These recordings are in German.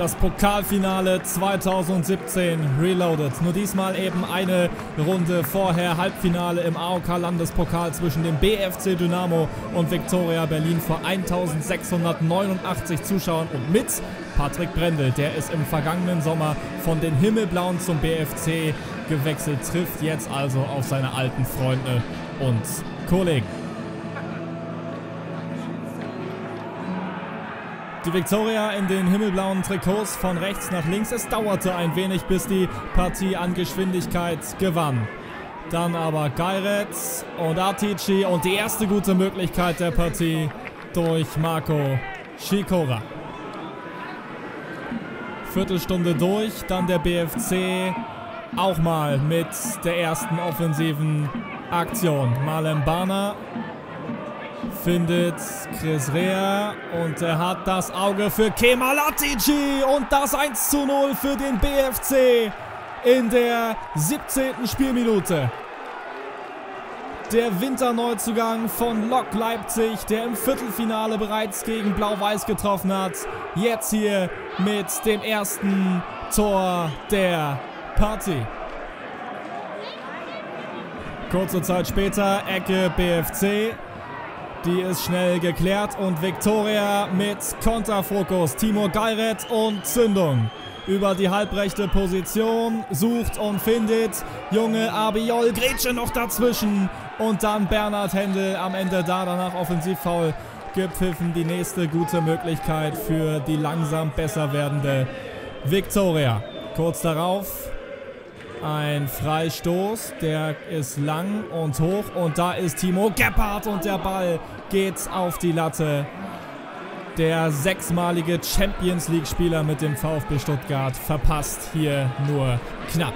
Das Pokalfinale 2017 Reloaded. Nur diesmal eben eine Runde vorher. Halbfinale im AOK Landespokal zwischen dem BFC Dynamo und Viktoria Berlin vor 1689 Zuschauern und mit Patrick Brendel. Der ist im vergangenen Sommer von den Himmelblauen zum BFC gewechselt. Trifft jetzt also auf seine alten Freunde und Kollegen. Die Viktoria in den himmelblauen Trikots von rechts nach links. Es dauerte ein wenig, bis die Partie an Geschwindigkeit gewann. Dann aber Geiretz und Atici und die erste gute Möglichkeit der Partie durch Marco Schikora. Viertelstunde durch, dann der BFC auch mal mit der ersten offensiven Aktion. Malembana findet Chris Rea und er hat das Auge für Kemal Atici und das 1 zu 0 für den BFC in der 17. Spielminute. Der Winterneuzugang von Lok Leipzig, der im Viertelfinale bereits gegen Blau-Weiß getroffen hat. Jetzt hier mit dem ersten Tor der Partie. Kurze Zeit später, Ecke BFC. Die ist schnell geklärt und Viktoria mit Konterfokus. Timo Geiret und Zündung. Über die halbrechte Position sucht und findet junge Abiol Grätsche noch dazwischen. Und dann Bernhard Händel am Ende da, danach Offensivfoul gepfiffen. Die nächste gute Möglichkeit für die langsam besser werdende Viktoria. Kurz darauf ein Freistoß, der ist lang und hoch und da ist Timo Gebhardt und der Ball geht auf die Latte. Der sechsmalige Champions League Spieler mit dem VfB Stuttgart verpasst hier nur knapp.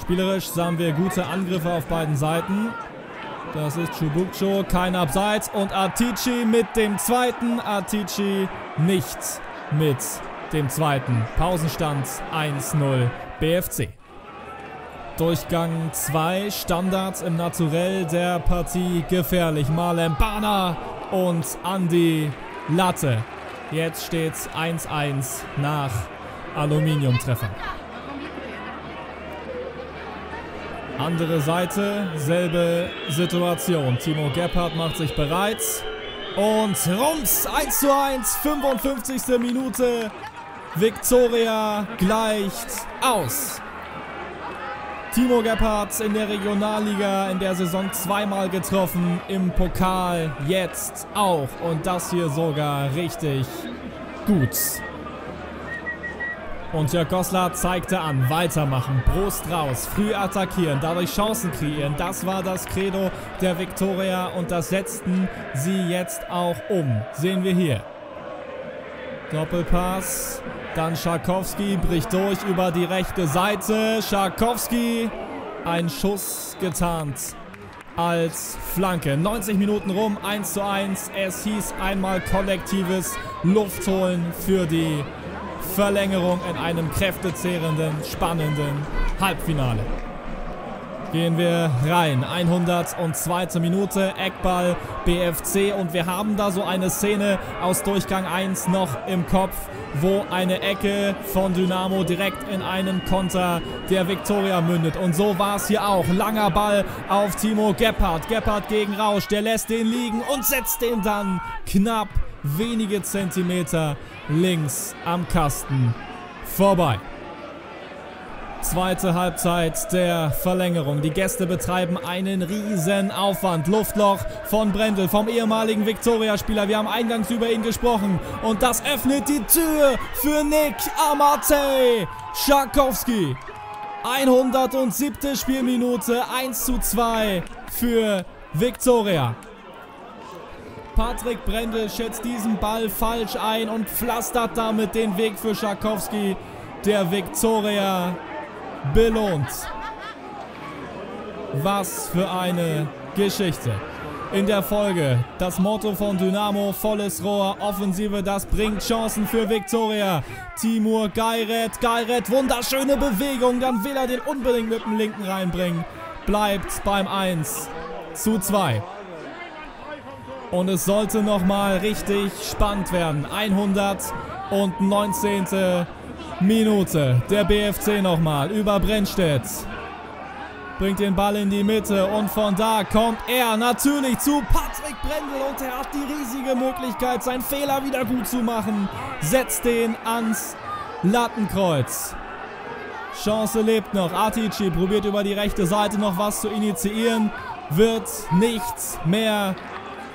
Spielerisch sahen wir gute Angriffe auf beiden Seiten. Das ist Chubukcho, kein Abseits und Atici mit dem zweiten. Atici nicht mit dem zweiten. Pausenstand 1-0 BFC. Durchgang 2, Standards im Naturell der Partie gefährlich. Marlem Bana und Andy Latte. Jetzt steht's 1-1 nach Aluminiumtreffer. Andere Seite, selbe Situation. Timo Gebhardt macht sich bereit. Und rums 1 zu 1, 55. Minute. Viktoria gleicht aus. Timo Gebhardt in der Regionalliga in der Saison zweimal getroffen, im Pokal jetzt auch und das hier sogar richtig gut. Und Jörg Goslar zeigte an, weitermachen, Brust raus, früh attackieren, dadurch Chancen kreieren. Das war das Credo der Viktoria und das setzten sie jetzt auch um. Sehen wir hier. Doppelpass. Dann Scharkowski bricht durch über die rechte Seite. Scharkowski. Ein Schuss getarnt als Flanke. 90 Minuten rum, 1 zu 1. Es hieß einmal kollektives Luftholen für die Verlängerung in einem kräftezehrenden, spannenden Halbfinale gehen wir rein. 102. Minute, Eckball, BFC und wir haben da so eine Szene aus Durchgang 1 noch im Kopf, wo eine Ecke von Dynamo direkt in einen Konter der Viktoria mündet. Und so war es hier auch. Langer Ball auf Timo Gebhardt. Gebhardt gegen Rausch, der lässt den liegen und setzt den dann knapp wenige Zentimeter links am Kasten vorbei. Zweite Halbzeit der Verlängerung. Die Gäste betreiben einen riesen Aufwand. Luftloch von Brendel, vom ehemaligen Viktoria-Spieler. Wir haben eingangs über ihn gesprochen. Und das öffnet die Tür für Nick Amatei. Schakowski. 107. Spielminute. 1 zu 2 für Viktoria. Patrick Brendel schätzt diesen Ball falsch ein und pflastert damit den Weg für Schakowski. Der Viktoria belohnt. Was für eine Geschichte. In der Folge das Motto von Dynamo, volles Rohr, Offensive, das bringt Chancen für Viktoria. Timur Geiret, Geiret, wunderschöne Bewegung, dann will er den unbedingt mit dem linken reinbringen. Bleibt beim 1 zu 2. Und es sollte nochmal richtig spannend werden. 100 und 19. Minute. Der BFC nochmal über Brennstedt. Bringt den Ball in die Mitte und von da kommt er natürlich zu Patrick Brendel und er hat die riesige Möglichkeit, seinen Fehler wieder gut zu machen. Setzt den ans Lattenkreuz. Chance lebt noch. Atici probiert über die rechte Seite noch was zu initiieren. Wird nichts mehr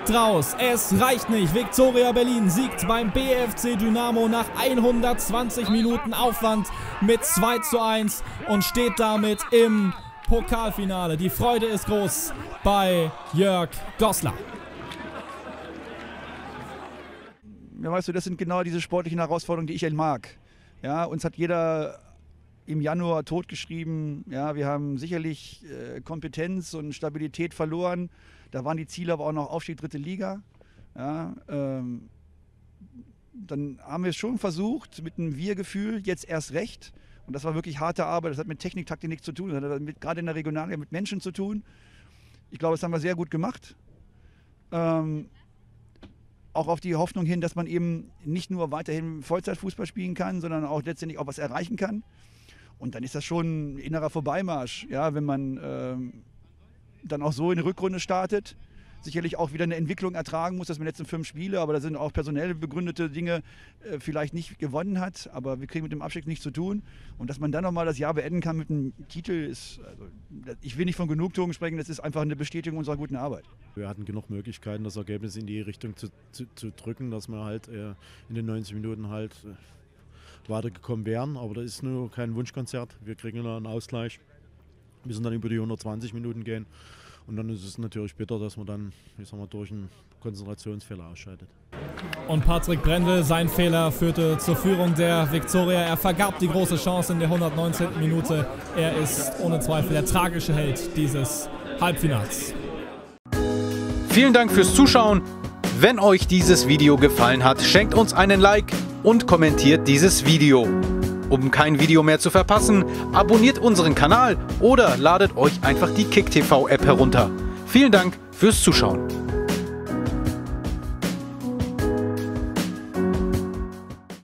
draus. Es reicht nicht. Viktoria Berlin siegt beim BFC Dynamo nach 120 Minuten Aufwand mit 2 zu 1 und steht damit im Pokalfinale. Die Freude ist groß bei Jörg Goslar. Ja, weißt du, das sind genau diese sportlichen Herausforderungen, die ich mag. Ja, uns hat jeder im Januar totgeschrieben. Ja, wir haben sicherlich äh, Kompetenz und Stabilität verloren. Da waren die Ziele aber auch noch Aufstieg dritte Liga. Ja, ähm, dann haben wir es schon versucht mit einem Wir-Gefühl, jetzt erst recht. Und das war wirklich harte Arbeit. Das hat mit Technik, Taktik nichts zu tun. Das hat mit, gerade in der Regionalliga mit Menschen zu tun. Ich glaube, das haben wir sehr gut gemacht. Ähm, auch auf die Hoffnung hin, dass man eben nicht nur weiterhin Vollzeitfußball spielen kann, sondern auch letztendlich auch was erreichen kann. Und dann ist das schon ein innerer Vorbeimarsch, ja, wenn man ähm, dann auch so in die Rückrunde startet. Sicherlich auch wieder eine Entwicklung ertragen muss, dass man letzten fünf Spiele, aber da sind auch personell begründete Dinge, äh, vielleicht nicht gewonnen hat, aber wir kriegen mit dem Abstieg nichts zu tun. Und dass man dann nochmal das Jahr beenden kann mit einem Titel, ist, also, ich will nicht von Genugtuung sprechen, das ist einfach eine Bestätigung unserer guten Arbeit. Wir hatten genug Möglichkeiten, das Ergebnis in die Richtung zu, zu, zu drücken, dass wir halt äh, in den 90 Minuten halt äh, weitergekommen wären. Aber das ist nur kein Wunschkonzert. Wir kriegen nur einen Ausgleich, müssen dann über die 120 Minuten gehen. Und dann ist es natürlich bitter, dass man dann, ich sag mal, durch einen Konzentrationsfehler ausscheidet. Und Patrick Brendel, sein Fehler führte zur Führung der Viktoria. Er vergab die große Chance in der 119. Minute. Er ist ohne Zweifel der tragische Held dieses Halbfinals. Vielen Dank fürs Zuschauen. Wenn euch dieses Video gefallen hat, schenkt uns einen Like und kommentiert dieses Video. Um kein Video mehr zu verpassen, abonniert unseren Kanal oder ladet euch einfach die KickTV App herunter. Vielen Dank fürs Zuschauen.